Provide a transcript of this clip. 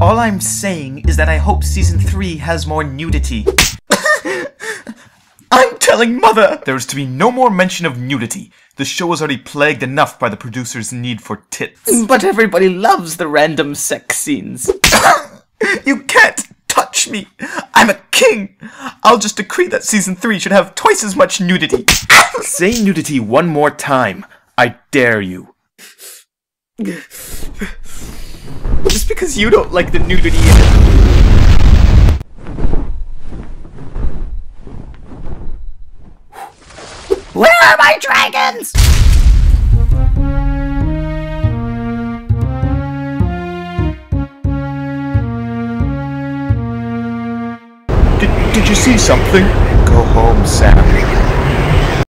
All I'm saying is that I hope season 3 has more nudity. I'm telling Mother! There is to be no more mention of nudity. The show is already plagued enough by the producer's need for tits. But everybody loves the random sex scenes. You can't touch me! I'm a king! I'll just decree that season 3 should have twice as much nudity. Say nudity one more time. I dare you. Just because you don't like the nudity in it. Where are my dragons? Did, did you see something? Go home, Sam.